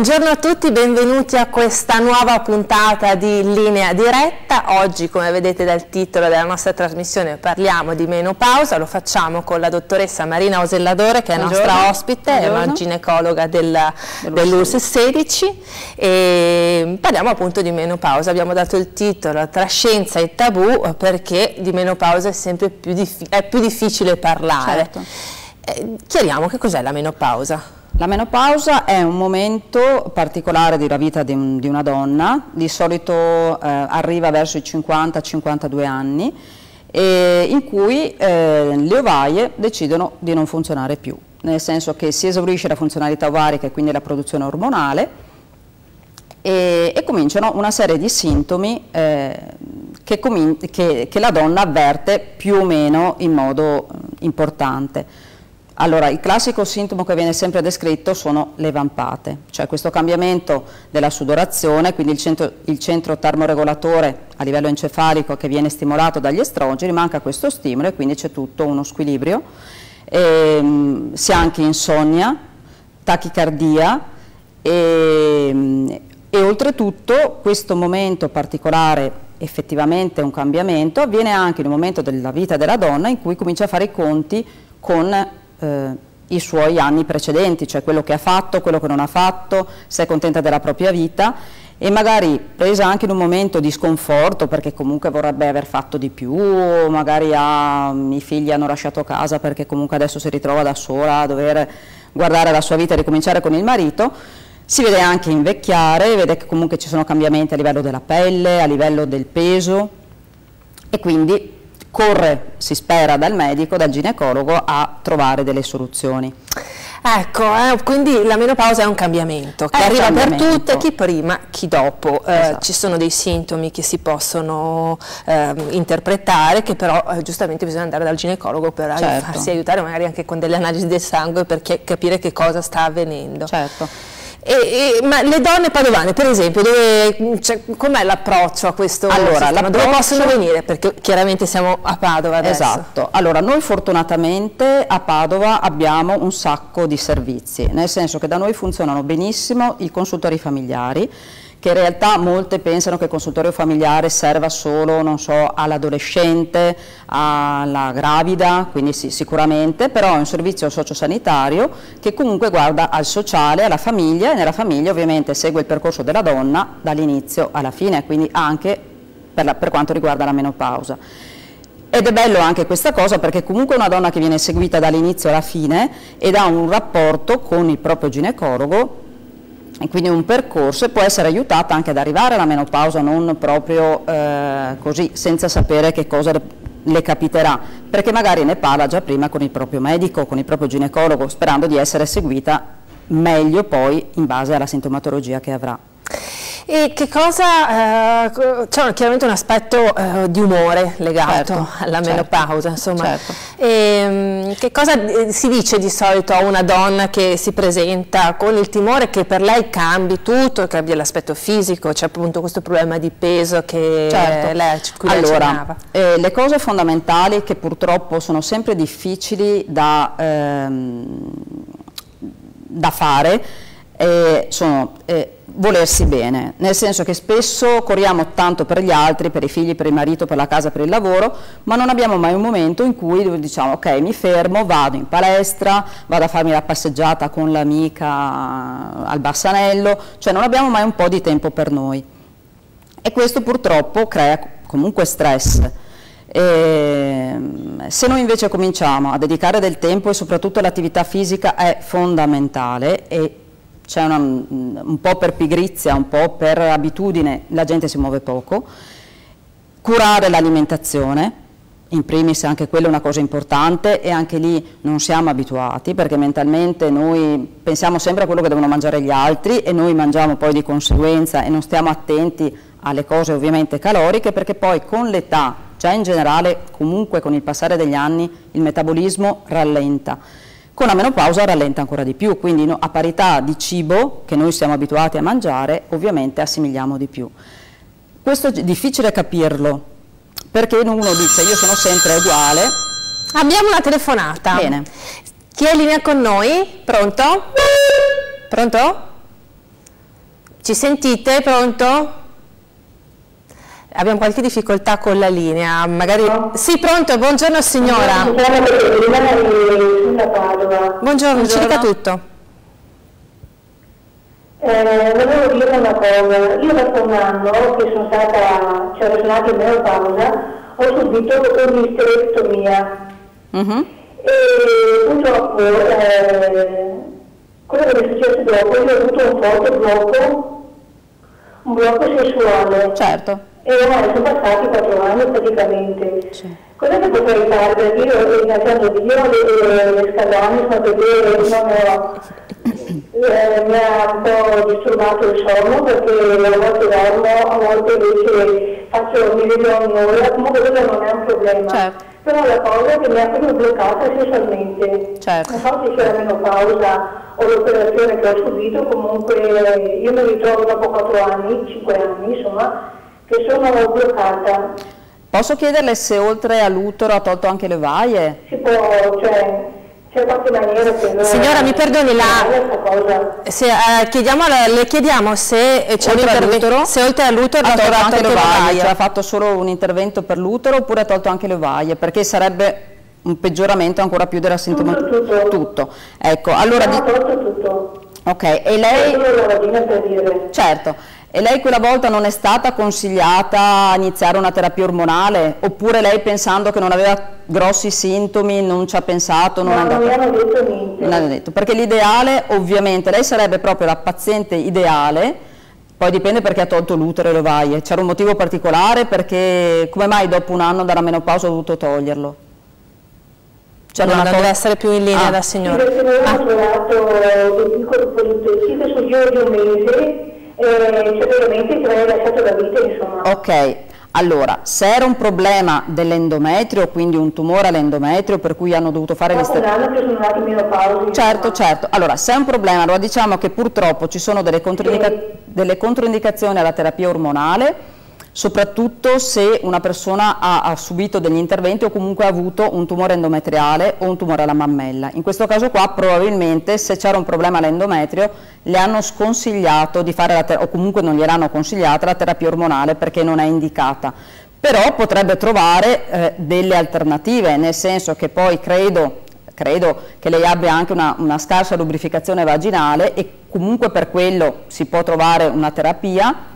Buongiorno a tutti, benvenuti a questa nuova puntata di Linea Diretta. Oggi, come vedete dal titolo della nostra trasmissione, parliamo di menopausa, lo facciamo con la dottoressa Marina Oselladore che è Buongiorno. nostra ospite, Buongiorno. è una ginecologa del, dell'URSS 16 e parliamo appunto di menopausa. Abbiamo dato il titolo tra scienza e tabù perché di menopausa è sempre più, è più difficile parlare. Certo. Eh, chiariamo che cos'è la menopausa. La menopausa è un momento particolare della vita di, un, di una donna, di solito eh, arriva verso i 50-52 anni, in cui eh, le ovaie decidono di non funzionare più, nel senso che si esaurisce la funzionalità ovarica e quindi la produzione ormonale e, e cominciano una serie di sintomi eh, che, che, che la donna avverte più o meno in modo eh, importante. Allora, il classico sintomo che viene sempre descritto sono le vampate, cioè questo cambiamento della sudorazione, quindi il centro, il centro termoregolatore a livello encefalico che viene stimolato dagli estrogeni, manca questo stimolo e quindi c'è tutto uno squilibrio. E, ehm, si ha anche insonnia, tachicardia e, e oltretutto questo momento particolare effettivamente un cambiamento avviene anche un momento della vita della donna in cui comincia a fare i conti con eh, i suoi anni precedenti, cioè quello che ha fatto, quello che non ha fatto, se è contenta della propria vita e magari presa anche in un momento di sconforto perché comunque vorrebbe aver fatto di più, o magari ha, i figli hanno lasciato casa perché comunque adesso si ritrova da sola a dover guardare la sua vita e ricominciare con il marito, si vede anche invecchiare, vede che comunque ci sono cambiamenti a livello della pelle, a livello del peso e quindi corre, si spera, dal medico, dal ginecologo a trovare delle soluzioni. Ecco, eh, quindi la menopausa è un cambiamento che è arriva cambiamento. per tutte, chi prima, chi dopo. Eh, esatto. Ci sono dei sintomi che si possono eh, interpretare, che però eh, giustamente bisogna andare dal ginecologo per certo. farsi aiutare, magari anche con delle analisi del sangue per capire che cosa sta avvenendo. Certo. E, e, ma le donne padovane, per esempio, cioè, com'è l'approccio a questo allora, Dove possono venire? Perché chiaramente siamo a Padova adesso. Esatto, allora noi fortunatamente a Padova abbiamo un sacco di servizi, nel senso che da noi funzionano benissimo i consultori familiari, che in realtà molte pensano che il consultorio familiare serva solo, so, all'adolescente, alla gravida, quindi sì, sicuramente, però è un servizio sociosanitario che comunque guarda al sociale, alla famiglia e nella famiglia ovviamente segue il percorso della donna dall'inizio alla fine, quindi anche per, la, per quanto riguarda la menopausa. Ed è bello anche questa cosa perché comunque una donna che viene seguita dall'inizio alla fine ed ha un rapporto con il proprio ginecologo e quindi un percorso e può essere aiutata anche ad arrivare alla menopausa, non proprio eh, così, senza sapere che cosa le capiterà, perché magari ne parla già prima con il proprio medico, con il proprio ginecologo, sperando di essere seguita meglio poi in base alla sintomatologia che avrà. E che cosa, eh, c'è chiaramente un aspetto eh, di umore legato certo, alla certo, menopausa, insomma. Certo. E, ehm, che cosa eh, si dice di solito a una donna che si presenta con il timore che per lei cambi tutto, cambi l'aspetto fisico, c'è appunto questo problema di peso che certo. lei, cui allora, eh, le cose fondamentali che purtroppo sono sempre difficili da, ehm, da fare eh, sono eh, volersi bene, nel senso che spesso corriamo tanto per gli altri, per i figli, per il marito, per la casa, per il lavoro, ma non abbiamo mai un momento in cui diciamo ok mi fermo, vado in palestra, vado a farmi la passeggiata con l'amica al Bassanello, cioè non abbiamo mai un po' di tempo per noi. E questo purtroppo crea comunque stress. E se noi invece cominciamo a dedicare del tempo e soprattutto l'attività fisica è fondamentale e c'è un po' per pigrizia, un po' per abitudine, la gente si muove poco, curare l'alimentazione, in primis anche quella è una cosa importante e anche lì non siamo abituati perché mentalmente noi pensiamo sempre a quello che devono mangiare gli altri e noi mangiamo poi di conseguenza e non stiamo attenti alle cose ovviamente caloriche perché poi con l'età, già in generale comunque con il passare degli anni il metabolismo rallenta con la menopausa rallenta ancora di più, quindi no, a parità di cibo che noi siamo abituati a mangiare, ovviamente assimiliamo di più. Questo è difficile capirlo, perché uno dice io sono sempre uguale. Abbiamo una telefonata. Bene. Chi è in linea con noi? Pronto? Pronto? Ci sentite? Pronto? Abbiamo qualche difficoltà con la linea, magari... No. Sì, pronto, buongiorno signora. Buongiorno, buongiorno ci dica tutto. Eh, volevo dire una cosa, io dopo un anno che sono stata, cioè sono stata in menopausa, ho subito un'isterectomia. Uh -huh. E purtroppo eh, quello che mi è successo dopo, io ho avuto un forte blocco, un blocco sessuale. Certo e ormai sono passati quattro anni praticamente. Sì. Cosa che potrei fare? Perché io ringraziando Dio le, le scaldane sono vedere, non ho, eh, mi ha un po' disturbato il sonno perché a volte dormo, a volte invece faccio, mi vedo ogni ora, comunque quello non è un problema. Certo. Però la cosa che mi ha proprio bloccata sessualmente. Certo. Non so se sia la menopausa o l'operazione che ho subito, comunque io mi ritrovo dopo quattro anni, cinque anni insomma, che sono bloccata. Posso chiederle se oltre all'utero ha tolto anche le vaie? Si può, cioè, c'è qualche maniera per... Signora, mi perdoni, la... Se, eh, chiediamo, le chiediamo se c'è oltre all'utero se oltre all'utero ha tolto anche le vaie, cioè ha fatto solo un intervento per l'utero oppure ha tolto anche le vaie, perché sarebbe un peggioramento ancora più della sintomatologia. Tutto, tutto. tutto. Ecco, allora... Ha tolto tutto. Ok, e lei... Certo. E lei quella volta non è stata consigliata a iniziare una terapia ormonale? Oppure lei pensando che non aveva grossi sintomi non ci ha pensato? Non, no, non mi hanno detto niente. Non detto, perché l'ideale ovviamente, lei sarebbe proprio la paziente ideale, poi dipende perché ha tolto l'utero e le ovaie. C'era un motivo particolare perché come mai dopo un anno dalla menopausa ho dovuto toglierlo? Cioè no, non deve essere più in linea ah. da signora. Sì, perché non ah. ho trovato dei piccoli poliziotti sul giro di un mese e severamente che aveva lasciato la vita insomma. Ok, allora, se era un problema dell'endometrio, quindi un tumore all'endometrio per cui hanno dovuto fare le stesse... Certo, certo. Allora, se è un problema, allora diciamo che purtroppo ci sono delle, controindica... sì. delle controindicazioni alla terapia ormonale soprattutto se una persona ha, ha, subito degli interventi o comunque ha avuto un tumore endometriale o un tumore alla mammella. In questo caso qua probabilmente se c'era un problema all'endometrio le hanno sconsigliato di fare la o comunque non gliel'hanno consigliata la terapia ormonale perché non è indicata. Però potrebbe trovare eh, delle alternative, nel senso che poi credo, credo che lei abbia anche una, una scarsa lubrificazione vaginale e comunque per quello si può trovare una terapia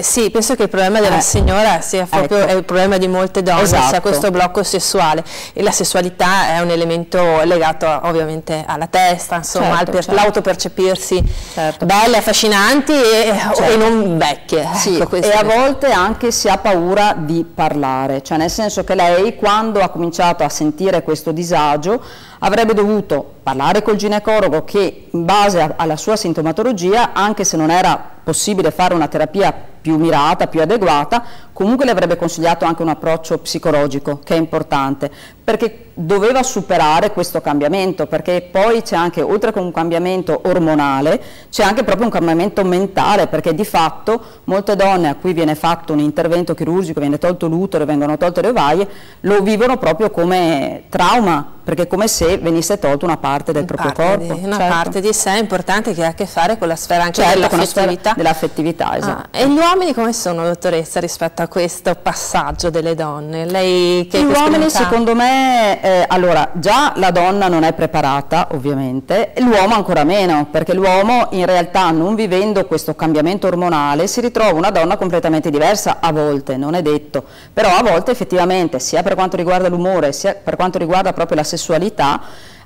sì, penso che il problema della eh, signora sia proprio ecco. il problema di molte donne, esatto. sia questo blocco sessuale e la sessualità è un elemento legato ovviamente alla testa, insomma, certo, certo. l'autopercepirsi certo. belle, affascinanti e, certo. e non vecchie. Sì, ecco, e a volte anche si ha paura di parlare, cioè nel senso che lei quando ha cominciato a sentire questo disagio avrebbe dovuto parlare col ginecologo che in base alla sua sintomatologia, anche se non era possibile fare una terapia più mirata, più adeguata, comunque le avrebbe consigliato anche un approccio psicologico che è importante, perché doveva superare questo cambiamento, perché poi c'è anche, oltre che un cambiamento ormonale, c'è anche proprio un cambiamento mentale, perché di fatto molte donne a cui viene fatto un intervento chirurgico, viene tolto l'utero, vengono tolte le ovaie, lo vivono proprio come trauma, perché è come se venisse tolta una parte del proprio parte corpo. Di, una certo. parte di sé importante che ha a che fare con la sfera anche certo, dell'affettività. Dell'affettività, esatto. Ah, e gli uomini come sono, dottoressa, rispetto a questo passaggio delle donne? Lei che Gli uomini secondo me, eh, allora già la donna non è preparata ovviamente, l'uomo ancora meno, perché l'uomo in realtà non vivendo questo cambiamento ormonale si ritrova una donna completamente diversa a volte, non è detto, però a volte effettivamente sia per quanto riguarda l'umore sia per quanto riguarda proprio la sessualità,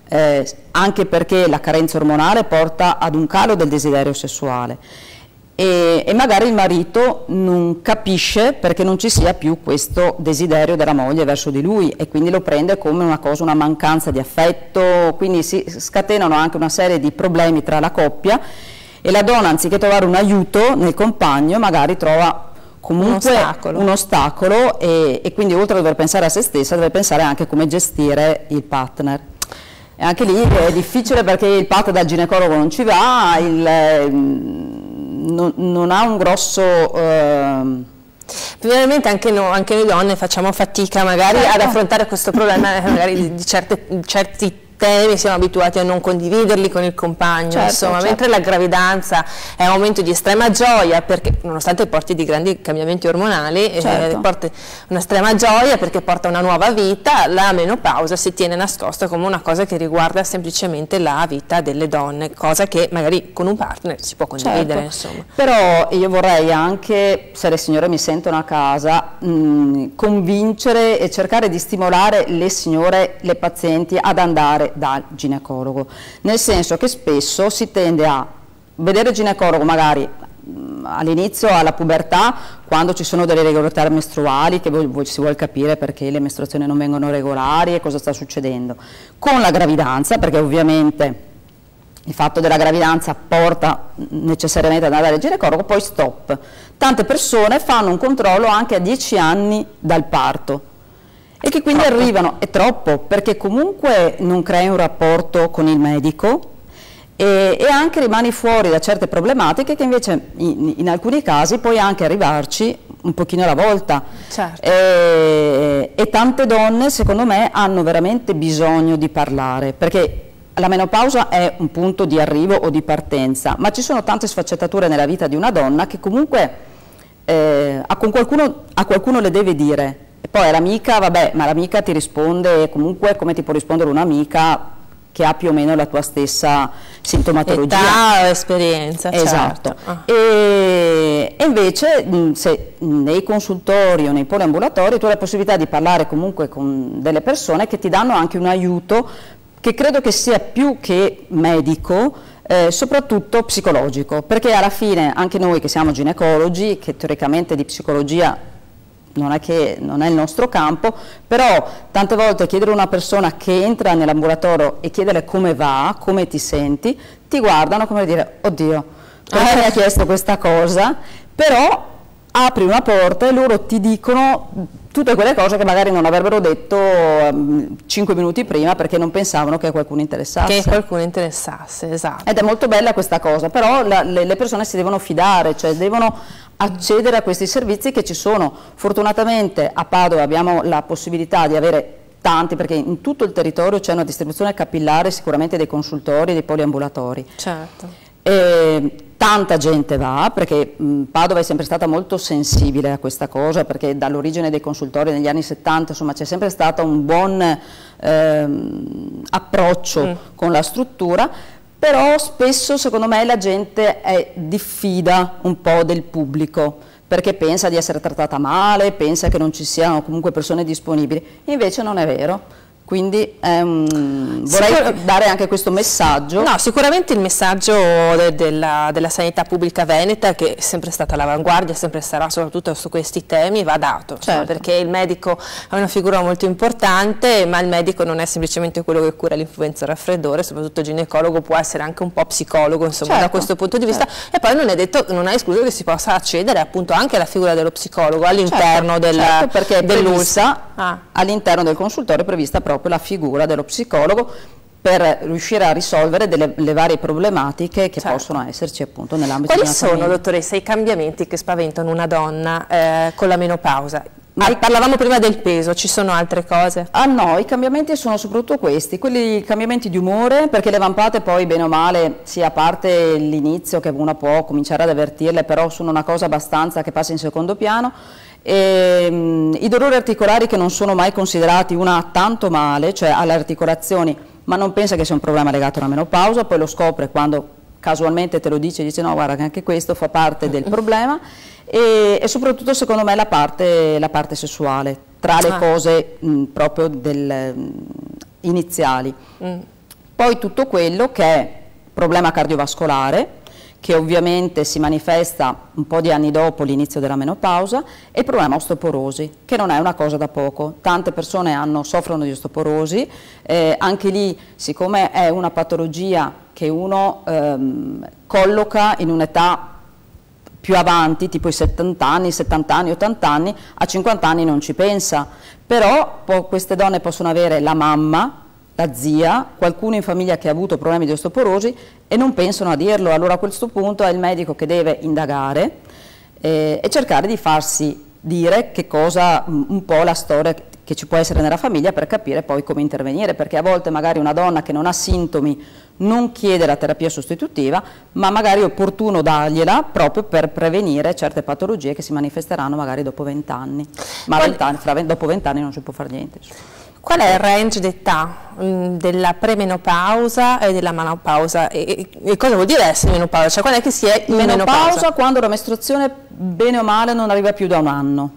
eh, anche perché la carenza ormonale porta ad un calo del desiderio sessuale e, e, magari il marito non capisce perché non ci sia più questo desiderio della moglie verso di lui e quindi lo prende come una cosa, una mancanza di affetto, quindi si scatenano anche una serie di problemi tra la coppia e la donna anziché trovare un aiuto nel compagno magari trova comunque un ostacolo, un ostacolo e, e, quindi oltre a dover pensare a se stessa deve pensare anche come gestire il partner. E anche lì è difficile perché il partner dal ginecologo non ci va, il, non, non, ha un grosso... Eh, Probabilmente anche, no, anche, noi donne facciamo fatica magari ad affrontare questo problema magari di, certe, certi temi siamo abituati a non condividerli con il compagno, certo, insomma, certo. mentre la gravidanza è un momento di estrema gioia perché nonostante porti di grandi cambiamenti ormonali, eh, certo. eh, porta un'estrema gioia perché porta una nuova vita, la menopausa si tiene nascosta come una cosa che riguarda semplicemente la vita delle donne, cosa che magari con un partner si può condividere. Certo. Però io vorrei anche, se le signore mi sentono a casa, mh, convincere e cercare di stimolare le signore, le pazienti ad andare dal ginecologo, nel senso che spesso si tende a vedere il ginecologo magari all'inizio, alla pubertà, quando ci sono delle regolarità mestruali, che si vuole capire perché le mestruazioni non vengono regolari e cosa sta succedendo. Con la gravidanza, perché ovviamente il fatto della gravidanza porta necessariamente ad andare al ginecologo, poi stop. Tante persone fanno un controllo anche a 10 anni dal parto e che quindi troppo. arrivano, è troppo, perché comunque non crei un rapporto con il medico, e, e, anche rimani fuori da certe problematiche che invece in, in, alcuni casi puoi anche arrivarci un pochino alla volta certo. e, e, tante donne secondo me hanno veramente bisogno di parlare perché la menopausa è un punto di arrivo o di partenza ma ci sono tante sfaccettature nella vita di una donna che comunque eh, a, qualcuno, a qualcuno le deve dire poi l'amica, vabbè, ma l'amica ti risponde comunque come ti può rispondere un'amica che ha più o meno la tua stessa sintomatologia. Età, esperienza, esatto. Certo. Ah. E, e, invece se nei consultori o nei poliambulatori tu hai la possibilità di parlare comunque con delle persone che ti danno anche un aiuto che credo che sia più che medico, eh, soprattutto psicologico, perché alla fine anche noi che siamo ginecologi, che teoricamente di psicologia non è che non è il nostro campo, però tante volte chiedere a una persona che entra nell'ambulatorio e chiedere come va, come ti senti, ti guardano come dire, oddio, perché mi ha chiesto questa cosa, però apri una porta e loro ti dicono tutte quelle cose che magari non avrebbero detto um, 5 minuti prima perché non pensavano che qualcuno interessasse. Che qualcuno interessasse, esatto. Ed è molto bella questa cosa, però la, le, le, persone si devono fidare, cioè devono accedere a questi servizi che ci sono. Fortunatamente a Padova abbiamo la possibilità di avere tanti, perché in tutto il territorio c'è una distribuzione capillare sicuramente dei consultori e dei poliambulatori. Certo. E tanta gente va, perché Padova è sempre stata molto sensibile a questa cosa, perché dall'origine dei consultori negli anni 70 c'è sempre stato un buon ehm, approccio mm. con la struttura, però spesso secondo me la gente è diffida un po' del pubblico perché pensa di essere trattata male, pensa che non ci siano comunque persone disponibili, invece non è vero quindi ehm, vorrei Sicur dare anche questo messaggio. No, sicuramente il messaggio de della, della, sanità pubblica veneta, che è sempre stata all'avanguardia, sempre sarà soprattutto su questi temi, va dato, certo. cioè, perché il medico è una figura molto importante, ma il medico non è semplicemente quello che cura l'influenza raffreddore, soprattutto il ginecologo può essere anche un po' psicologo, insomma, certo. da questo punto di vista, certo. e poi non è detto, non è escluso che si possa accedere appunto anche alla figura dello psicologo all'interno certo, del, certo, dell'ULSA, ah. all'interno del consultorio è prevista proprio proprio la figura dello psicologo per riuscire a risolvere delle, le varie problematiche che certo. possono esserci appunto nell'ambito Quali sono, dottoressa, i cambiamenti che spaventano una donna eh, con la menopausa? Ma parlavamo prima del peso, ci sono altre cose? Ah no, i cambiamenti sono soprattutto questi, quelli cambiamenti di umore, perché le vampate poi bene o male, sì a parte l'inizio che uno può cominciare ad avvertirle, però sono una cosa abbastanza che passa in secondo piano, e, um, I dolori articolari che non sono mai considerati una tanto male, cioè alle articolazioni, ma non pensa che sia un problema legato alla menopausa, poi lo scopre quando casualmente te lo dice e dice no guarda che anche questo fa parte del problema e, e soprattutto secondo me la parte, la parte sessuale, tra le ah. cose mh, proprio del, mh, iniziali. Mm. Poi tutto quello che è problema cardiovascolare, che ovviamente si manifesta un po' di anni dopo l'inizio della menopausa, e il problema osteoporosi, che non è una cosa da poco. Tante persone hanno, soffrono di osteoporosi, eh, anche lì, siccome è una patologia che uno ehm, colloca in un'età più avanti, tipo i 70 anni, 70 anni, 80 anni, a 50 anni non ci pensa, però queste donne possono avere la mamma, la zia, qualcuno in famiglia che ha avuto problemi di osteoporosi e non pensano a dirlo, allora a questo punto è il medico che deve indagare eh, e cercare di farsi dire che cosa, un po' la storia che ci può essere nella famiglia per capire poi come intervenire, perché a volte magari una donna che non ha sintomi non chiede la terapia sostitutiva, ma magari è opportuno dargliela proprio per prevenire certe patologie che si manifesteranno magari dopo 20 anni, ma 20 anni, fra, dopo 20 anni non si può fare niente. Qual è il range d'età mm, della premenopausa e della menopausa e, e, cosa vuol dire essere menopausa? Cioè quando è che si è in menopausa? Menopausa quando la mestruazione bene o male non arriva più da un anno,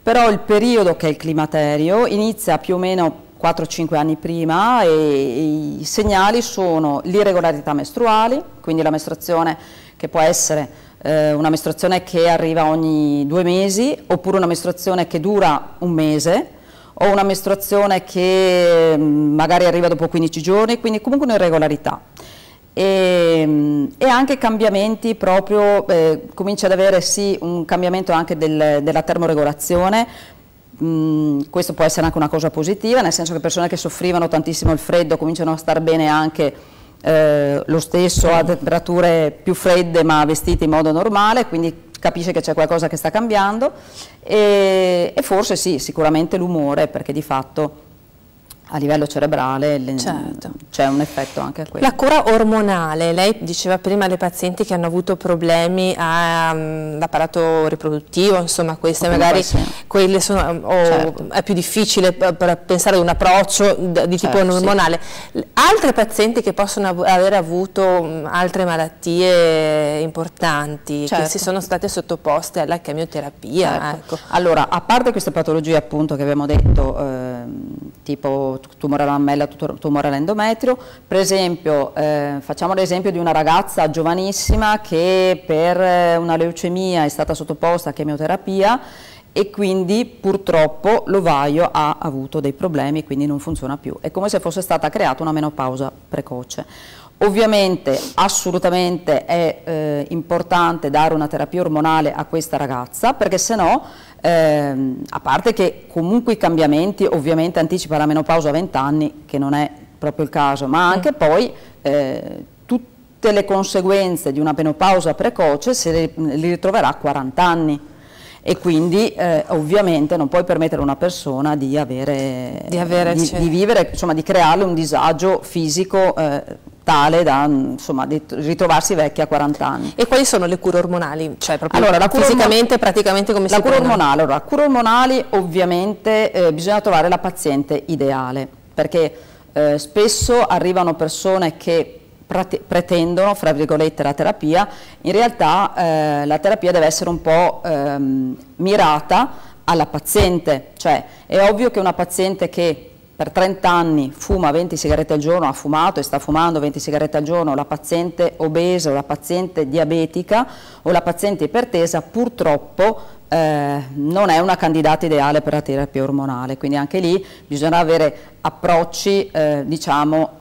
però il periodo che è il climaterio inizia più o meno 4-5 anni prima e i segnali sono l'irregolarità mestruali, quindi la mestruazione che può essere eh, una mestruazione che arriva ogni due mesi oppure una mestruazione che dura un mese o una mestruazione che mm, magari arriva dopo 15 giorni, quindi comunque un'irregolarità. E, mm, e, anche cambiamenti proprio, eh, comincia ad avere sì un cambiamento anche del, della termoregolazione, mm, questo può essere anche una cosa positiva, nel senso che persone che soffrivano tantissimo il freddo cominciano a star bene anche eh, lo stesso a temperature più fredde ma vestite in modo normale, quindi capisce che c'è qualcosa che sta cambiando e, e forse sì, sicuramente l'umore perché di fatto a livello cerebrale certo. c'è un effetto anche a quello. La cura ormonale, lei diceva prima alle pazienti che hanno avuto problemi all'apparato mm, riproduttivo, insomma queste magari quelle sono, o certo. è più difficile pensare ad un approccio di tipo certo, ormonale. Sì. Altre pazienti che possono aver avuto mm, altre malattie importanti, certo. che si sono state sottoposte alla chemioterapia. Certo. Ecco. Allora, a parte queste patologie appunto che abbiamo detto, eh, tipo tumore alla mammella, tumore all'endometrio. Per esempio, eh, facciamo l'esempio di una ragazza giovanissima che per eh, una leucemia è stata sottoposta a chemioterapia e quindi purtroppo l'ovaio ha avuto dei problemi, quindi non funziona più. È come se fosse stata creata una menopausa precoce. Ovviamente assolutamente è eh, importante dare una terapia ormonale a questa ragazza perché se no, ehm, a parte che comunque i cambiamenti ovviamente anticipa la menopausa a 20 anni, che non è proprio il caso, ma anche mm. poi eh, tutte le conseguenze di una menopausa precoce se li, ritroverà a 40 anni e quindi eh, ovviamente non puoi permettere a una persona di, avere, di, di, di vivere, insomma di crearle un disagio fisico eh, tale da insomma, ritrovarsi vecchia a 40 anni. E quali sono le cure ormonali? Cioè allora, la fisicamente praticamente come la si cura ormonale, allora, cure ormonali ovviamente eh, bisogna trovare la paziente ideale perché eh, spesso arrivano persone che pretendono, fra virgolette, la terapia, in realtà eh, la terapia deve essere un po' ehm, mirata alla paziente, cioè è ovvio che una paziente che per 30 anni fuma 20 sigarette al giorno, ha fumato e sta fumando 20 sigarette al giorno, la paziente obesa o la paziente diabetica o la paziente ipertesa purtroppo eh, non è una candidata ideale per la terapia ormonale, quindi anche lì bisogna avere approcci eh, diciamo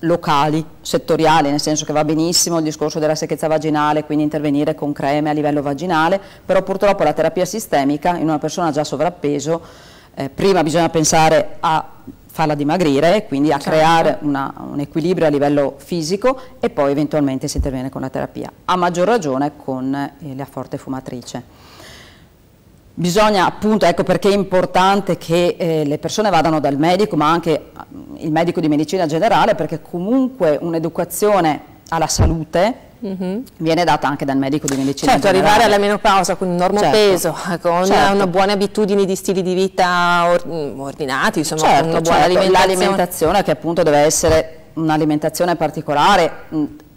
locali, settoriali, nel senso che va benissimo il discorso della secchezza vaginale, quindi intervenire con creme a livello vaginale, però purtroppo la terapia sistemica in una persona già sovrappeso, eh, prima bisogna pensare a farla dimagrire, quindi a certo. creare una, un equilibrio a livello fisico e poi eventualmente si interviene con la terapia, a maggior ragione con eh, la forte fumatrice. Bisogna appunto, ecco perché è importante che eh, le persone vadano dal medico, ma anche il medico di medicina generale, perché comunque un'educazione alla salute mm -hmm. viene data anche dal medico di medicina certo, arrivare alla menopausa con un normo certo. peso, con certo. una buone abitudini di stili di vita or ordinati, insomma certo, una buona certo. alimentazione. L'alimentazione che appunto deve essere un'alimentazione particolare,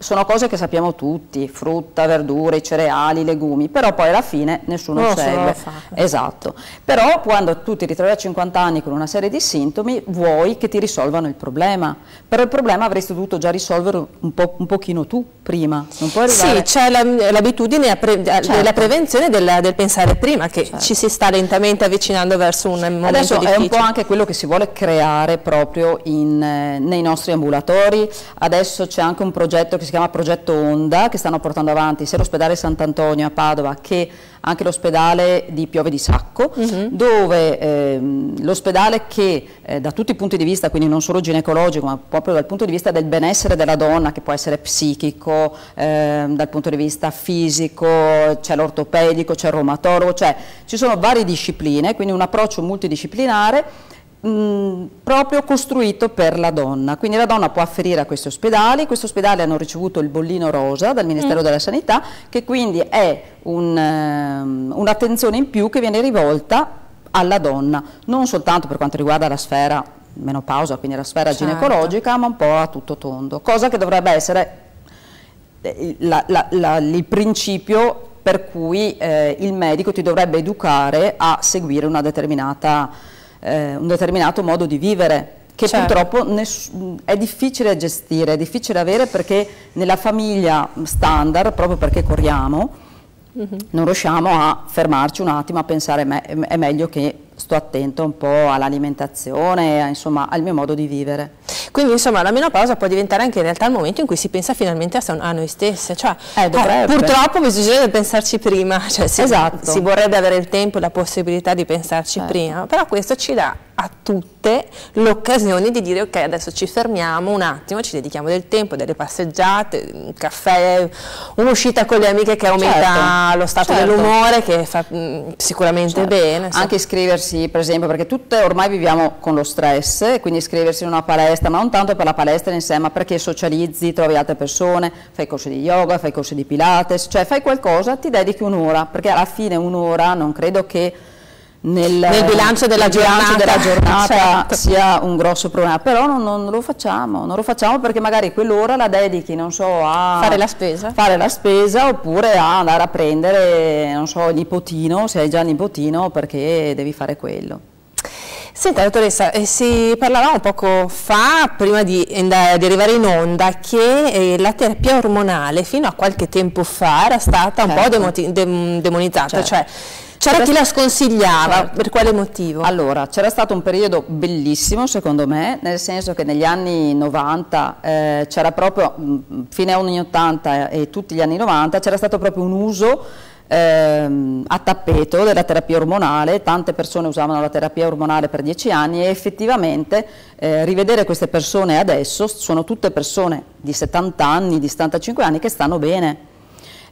sono cose che sappiamo tutti, frutta, verdure, cereali, legumi, però poi alla fine nessuno no, segue. Esatto. Però quando tu ti ritrovi a 50 anni con una serie di sintomi, vuoi che ti risolvano il problema. Però il problema avresti dovuto già risolvere un, po', un pochino tu prima. Non puoi arrivare... Sì, c'è l'abitudine pre certo. della prevenzione del, del, pensare prima, che certo. ci si sta lentamente avvicinando verso un momento Adesso difficile. è un po' anche quello che si vuole creare proprio in, eh, nei nostri ambulatori. Adesso c'è anche un progetto che si chiama Progetto Onda che stanno portando avanti sia l'ospedale Sant'Antonio a Padova che anche l'ospedale di Piove di Sacco, uh mhm. -huh. dove ehm, l'ospedale che eh, da tutti i punti di vista, quindi non solo ginecologico, ma proprio dal punto di vista del benessere della donna, che può essere psichico, eh, dal punto di vista fisico, c'è l'ortopedico, c'è il reumatologo, cioè ci sono varie discipline, quindi un approccio multidisciplinare mh, proprio costruito per la donna, quindi la donna può afferire a questi ospedali, questi ospedali hanno ricevuto il bollino rosa dal Ministero mm. della Sanità che quindi è un, um, un'attenzione in più che viene rivolta alla donna, non soltanto per quanto riguarda la sfera menopausa, quindi la sfera certo. ginecologica, ma un po' a tutto tondo, cosa che dovrebbe essere eh, la, la, la, il principio per cui eh, il medico ti dovrebbe educare a seguire una determinata eh, un determinato modo di vivere che certo. purtroppo è difficile gestire, è difficile avere perché nella famiglia standard, proprio perché corriamo, uh -huh. non riusciamo a fermarci un attimo a pensare me è meglio che sto attento un po' all'alimentazione, insomma al mio modo di vivere. Quindi insomma la menopausa può diventare anche in realtà il momento in cui si pensa finalmente a, a noi stesse, cioè, eh, eh, purtroppo bisognerebbe pensarci prima, cioè, si, esatto. si vorrebbe avere il tempo e la possibilità di pensarci certo. prima, però questo ci dà a tutte l'occasione di dire ok adesso ci fermiamo un attimo, ci dedichiamo del tempo, delle passeggiate, un caffè, un'uscita con le amiche che aumenta certo, lo stato certo. dell'umore che fa mh, mm, sicuramente certo. bene. Insomma. Anche iscriversi per esempio perché tutte ormai viviamo con lo stress, quindi iscriversi in una palestra, ma non tanto per la palestra in sé, ma perché socializzi, trovi altre persone, fai corsi di yoga, fai corsi di pilates, cioè fai qualcosa, ti dedichi un'ora, perché alla fine un'ora non credo che nel, nel bilancio della giornata, della giornata certo. sia un grosso problema, però non, non, lo facciamo, non lo facciamo perché magari quell'ora la dedichi, non so, a fare la spesa, fare la spesa oppure a andare a prendere, non so, il nipotino, se hai già il nipotino perché devi fare quello. Senta dottoressa, eh, si parlava poco fa, prima di, di arrivare in onda, che eh, la terapia ormonale fino a qualche tempo fa era stata certo. un po' certo. demonizzata, certo. cioè c'era chi la sconsigliava, certo. per quale motivo? Allora, c'era stato un periodo bellissimo secondo me, nel senso che negli anni 90, eh, c'era proprio, mh, mm, fine anni 80 e tutti gli anni 90, c'era stato proprio un uso ehm, a tappeto della terapia ormonale, tante persone usavano la terapia ormonale per dieci anni e effettivamente eh, rivedere queste persone adesso sono tutte persone di 70 anni, di 75 anni che stanno bene.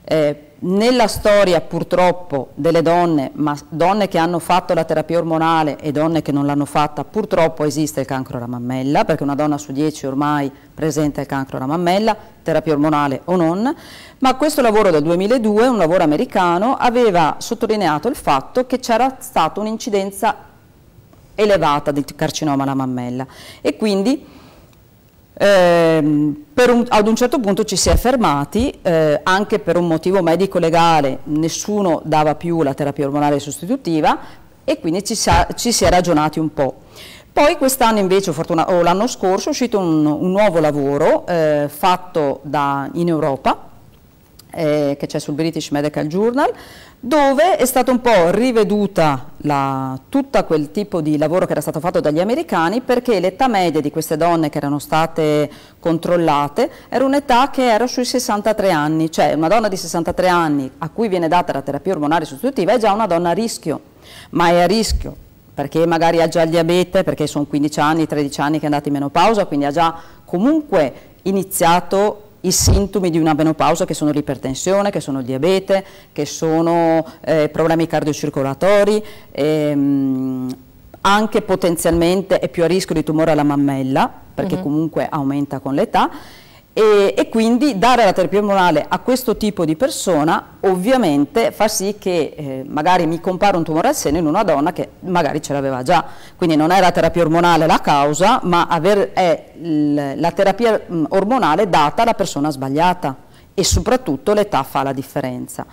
Eh, nella storia purtroppo delle donne, ma donne che hanno fatto la terapia ormonale e donne che non l'hanno fatta, purtroppo esiste il cancro alla mammella, perché una donna su dieci ormai presenta il cancro alla mammella, terapia ormonale o non, ma questo lavoro del 2002, un lavoro americano, aveva sottolineato il fatto che c'era stata un'incidenza elevata di carcinoma alla mammella e quindi eh, un, ad un certo punto ci si è fermati, eh, anche per un motivo medico-legale, nessuno dava più la terapia ormonale sostitutiva e quindi ci, sa, ci si è ragionati un po'. Poi quest'anno invece, o l'anno scorso, è uscito un, un nuovo lavoro eh, fatto da, in Europa, eh, che c'è sul British Medical Journal, dove è stata un po' riveduta tutto quel tipo di lavoro che era stato fatto dagli americani perché l'età media di queste donne che erano state controllate era un'età che era sui 63 anni, cioè una donna di 63 anni a cui viene data la terapia ormonale sostitutiva è già una donna a rischio, ma è a rischio perché magari ha già il diabete, perché sono 15 anni, 13 anni che è andata in menopausa, quindi ha già comunque iniziato i sintomi di una menopausa che sono l'ipertensione, che sono il diabete, che sono eh, problemi cardiocircolatori, ehm, anche potenzialmente è più a rischio di tumore alla mammella, perché mhm. -huh. comunque aumenta con l'età, e, e, quindi dare la terapia ormonale a questo tipo di persona ovviamente fa sì che eh, magari mi compare un tumore al seno in una donna che magari ce l'aveva già, quindi non è la terapia ormonale la causa, ma aver, è la terapia ormonale data alla persona sbagliata e soprattutto l'età fa la differenza.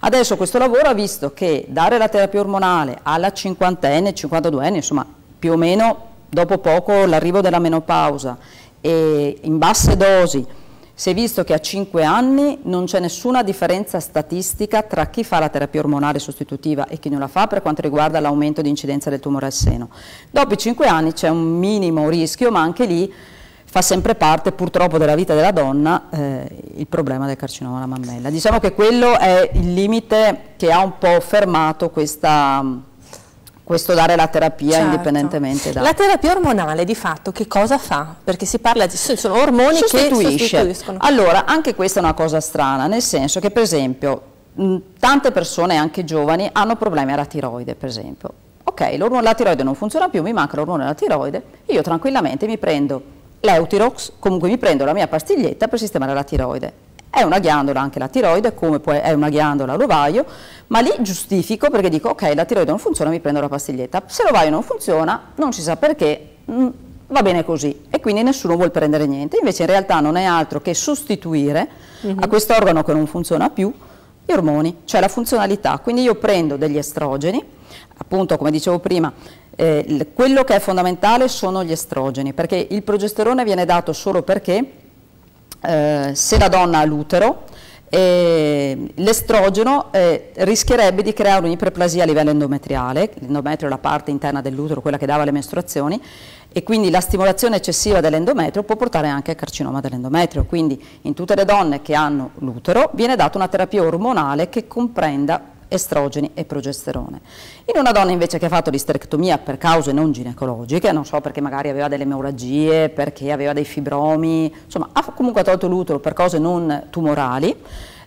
Adesso questo lavoro ha visto che dare la terapia ormonale alla cinquantenne, 52enne, insomma più o meno dopo poco l'arrivo della menopausa e in basse dosi si è visto che a 5 anni non c'è nessuna differenza statistica tra chi fa la terapia ormonale sostitutiva e chi non la fa per quanto riguarda l'aumento di incidenza del tumore al seno. Dopo i 5 anni c'è un minimo rischio, ma anche lì fa sempre parte purtroppo della vita della donna eh, il problema del carcinoma alla mammella. Diciamo che quello è il limite che ha un po' fermato questa questo dare la terapia certo. indipendentemente da... La terapia ormonale di fatto che cosa fa? Perché si parla di sono ormoni che sostituiscono. Allora, anche questa è una cosa strana, nel senso che per esempio mh, tante persone, anche giovani, hanno problemi alla tiroide per esempio. ok, l'ormone della tiroide non funziona più, mi manca l'ormone della tiroide, io tranquillamente mi prendo l'Eutirox, comunque mi prendo la mia pastiglietta per sistemare la tiroide. È una ghiandola anche la tiroide, come poi è una ghiandola l'ovaio, ma lì giustifico perché dico ok, la tiroide non funziona, mi prendo la pastiglietta. Se l'ovaio non funziona, non si sa perché, mh, mm, va bene così e quindi nessuno vuole prendere niente. Invece in realtà non è altro che sostituire uh -huh. a mhm. questo organo che non funziona più gli ormoni, cioè la funzionalità. Quindi io prendo degli estrogeni, appunto come dicevo prima, eh, quello che è fondamentale sono gli estrogeni, perché il progesterone viene dato solo perché eh, se la donna ha l'utero, eh, l'estrogeno eh, rischierebbe di creare un'iperplasia a livello endometriale, l'endometrio è la parte interna dell'utero, quella che dava le mestruazioni, e quindi la stimolazione eccessiva dell'endometrio può portare anche al carcinoma dell'endometrio, quindi in tutte le donne che hanno l'utero viene data una terapia ormonale che comprenda estrogeni e progesterone. In una donna invece che ha fatto l'isterectomia per cause non ginecologiche, non so perché magari aveva delle emorragie, perché aveva dei fibromi, insomma ha comunque tolto l'utero per cose non tumorali,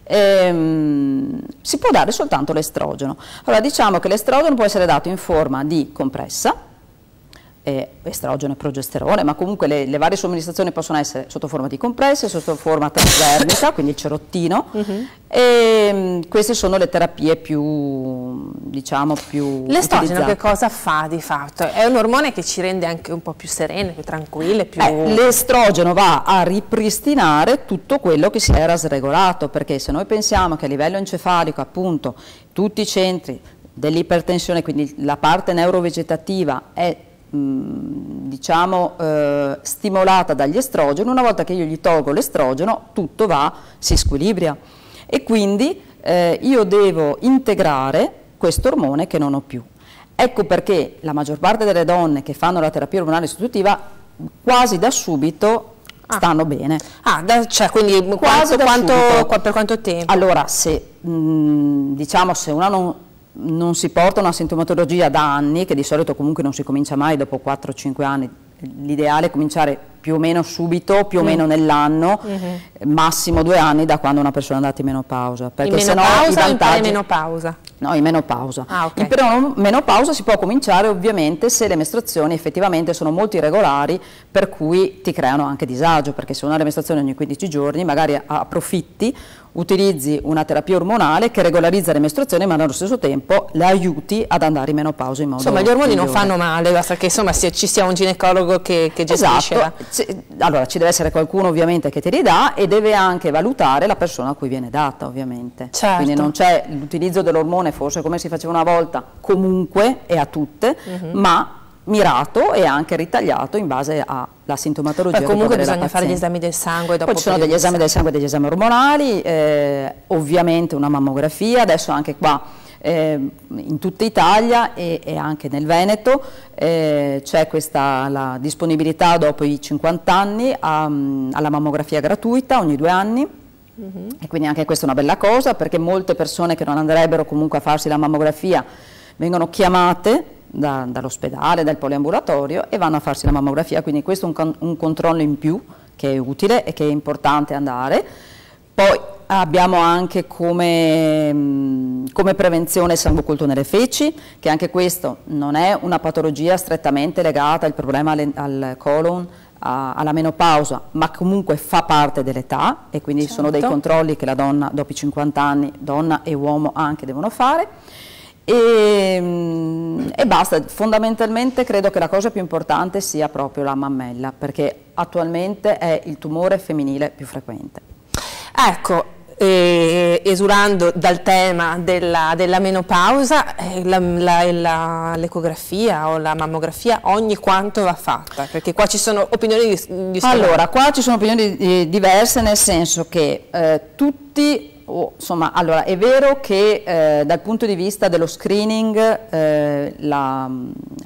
ehm, si può dare soltanto l'estrogeno. Allora diciamo che l'estrogeno può essere dato in forma di compressa, eh, estrogeno e progesterone, ma comunque le, le, varie somministrazioni possono essere sotto forma di compresse, sotto forma trasdermica, quindi il cerottino, uh -huh. e mh, queste sono le terapie più, diciamo, più L'estrogeno che cosa fa di fatto? È un ormone che ci rende anche un po' più serene, più tranquille, più... Eh, l'estrogeno va a ripristinare tutto quello che si era sregolato, perché se noi pensiamo che a livello encefalico, appunto, tutti i centri dell'ipertensione, quindi la parte neurovegetativa è diciamo eh, stimolata dagli estrogeni, una volta che io gli tolgo l'estrogeno tutto va, si squilibria e quindi eh, io devo integrare questo ormone che non ho più. Ecco perché la maggior parte delle donne che fanno la terapia ormonale sostitutiva quasi da subito ah. stanno bene. Ah, da, cioè quindi quasi quanto, quanto, per quanto tempo? Allora, se, mh, diciamo, se una non, non si porta una sintomatologia da anni, che di solito comunque non si comincia mai dopo 4-5 anni, l'ideale è cominciare più o meno subito, più o mm. meno nell'anno, mm -hmm. massimo due anni da quando una persona è andata in menopausa. Perché in menopausa no, o in menopausa? No, in menopausa. Ah, okay. In menopausa si può cominciare ovviamente se le mestruazioni effettivamente sono molto irregolari, per cui ti creano anche disagio, perché se una mestruazioni ogni 15 giorni magari approfitti utilizzi una terapia ormonale che regolarizza le mestruazioni ma allo stesso tempo le aiuti ad andare in menopausa in modo Insomma gli ormoni migliore. non fanno male, basta che insomma, ci sia un ginecologo che, che gestisce. Esatto, allora ci deve essere qualcuno ovviamente che te li dà e deve anche valutare la persona a cui viene data ovviamente. Certo. Quindi non c'è l'utilizzo dell'ormone forse come si faceva una volta comunque e a tutte, uh mhm. -huh. ma mirato e anche ritagliato in base alla sintomatologia. Poi comunque bisogna fare gli esami del sangue. Dopo Poi ci sono degli esami del sangue e degli esami ormonali, eh, ovviamente una mammografia, adesso anche qua eh, in tutta Italia e, e anche nel Veneto eh, c'è questa la disponibilità dopo i 50 anni a, alla mammografia gratuita ogni due anni. Mhm. -huh. E quindi anche questa è una bella cosa perché molte persone che non andrebbero comunque a farsi la mammografia vengono chiamate da, dall'ospedale, dal poliambulatorio e vanno a farsi la mammografia, quindi questo è un, un controllo in più che è utile e che è importante andare. Poi abbiamo anche come, come, prevenzione il sangue occulto nelle feci, che anche questo non è una patologia strettamente legata al problema al colon, a, alla menopausa, ma comunque fa parte dell'età e quindi certo. sono dei certo. controlli che la donna dopo i 50 anni, donna e uomo anche devono fare. E, mm, e, basta, fondamentalmente credo che la cosa più importante sia proprio la mammella, perché attualmente è il tumore femminile più frequente. Ecco, eh, esulando dal tema della, della menopausa, eh, l'ecografia o la mammografia ogni quanto va fatta? Perché qua ci sono opinioni di, Allora, qua ci sono opinioni diverse nel senso che eh, tutti Oh, insomma, allora, è vero che eh, dal punto di vista dello screening eh, la,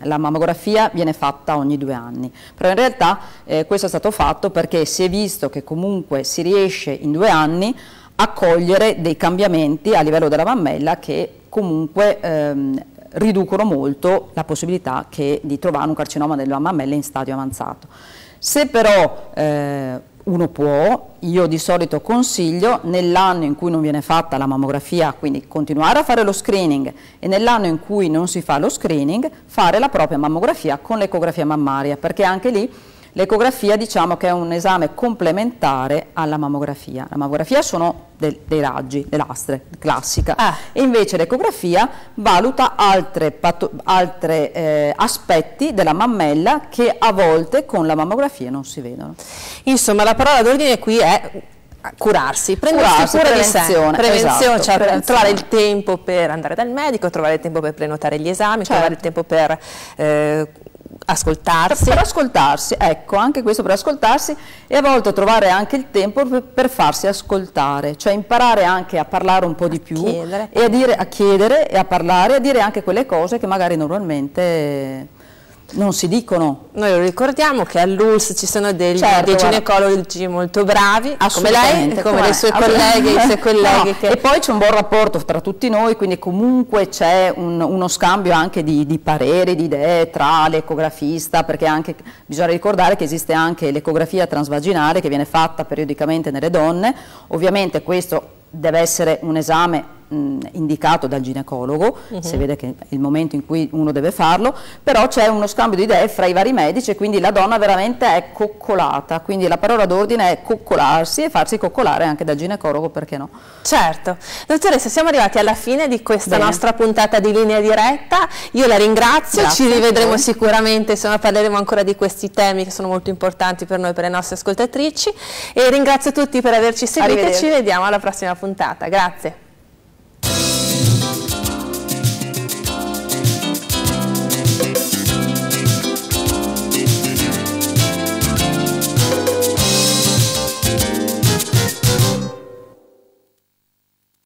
la, mammografia viene fatta ogni due anni, però in realtà eh, questo è stato fatto perché si è visto che comunque si riesce in due anni a cogliere dei cambiamenti a livello della mammella che comunque ehm, riducono molto la possibilità che, di trovare un carcinoma della mammella in stadio avanzato. Se però eh, uno può, io di solito consiglio nell'anno in cui non viene fatta la mammografia, quindi continuare a fare lo screening e nell'anno in cui non si fa lo screening fare la propria mammografia con l'ecografia mammaria, perché anche lì L'ecografia diciamo che è un esame complementare alla mammografia. La mammografia sono del, dei raggi, le lastre, classica, ah. e invece l'ecografia valuta altri eh, aspetti della mammella che a volte con la mammografia non si vedono. Insomma, la parola d'ordine qui è curarsi, prendersi curarsi, cura prevenzione, di sé, prevenzione, esatto, cioè prevenzione. trovare il tempo per andare dal medico, trovare il tempo per prenotare gli esami, certo. trovare il tempo per eh, ascoltarsi. Per ascoltarsi, ecco, anche questo per ascoltarsi e a volte trovare anche il tempo per, farsi ascoltare, cioè imparare anche a parlare un po' di più chiedere. e a, dire, a chiedere e a parlare e a dire anche quelle cose che magari normalmente non si dicono. Noi lo ricordiamo che all'ULS ci sono degli, certo, dei ginecologi molto bravi, come lei, come, come le sue colleghe, i suoi colleghi. No, che... E poi c'è un buon rapporto tra tutti noi, quindi comunque c'è un, uno scambio anche di, di, pareri, di idee tra l'ecografista, perché anche, bisogna ricordare che esiste anche l'ecografia transvaginale che viene fatta periodicamente nelle donne, ovviamente questo deve essere un esame mh, indicato dal ginecologo, uh -huh. se vede che è il momento in cui uno deve farlo, però c'è uno scambio di idee fra i vari medici e quindi la donna veramente è coccolata, quindi la parola d'ordine è coccolarsi e farsi coccolare anche dal ginecologo, perché no? Certo. Dottoressa, siamo arrivati alla fine di questa Bene. nostra puntata di linea diretta, io la ringrazio, Grazie ci rivedremo sicuramente, insomma parleremo ancora di questi temi che sono molto importanti per noi, per le nostre ascoltatrici e ringrazio tutti per averci seguito e ci vediamo alla prossima puntata. Grazie.